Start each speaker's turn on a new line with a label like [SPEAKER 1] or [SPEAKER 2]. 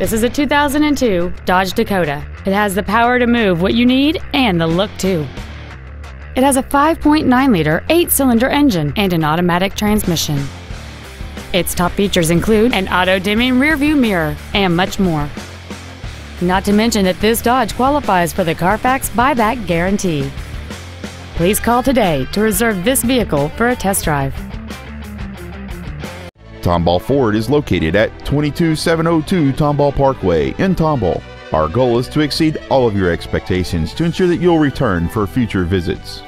[SPEAKER 1] This is a 2002 Dodge Dakota. It has the power to move what you need and the look too. It has a 5.9 liter, 8 cylinder engine and an automatic transmission. Its top features include an auto dimming rearview mirror and much more. Not to mention that this Dodge qualifies for the Carfax buyback guarantee. Please call today to reserve this vehicle for a test drive.
[SPEAKER 2] Tomball Ford is located at 22702 Tomball Parkway in Tomball. Our goal is to exceed all of your expectations to ensure that you'll return for future visits.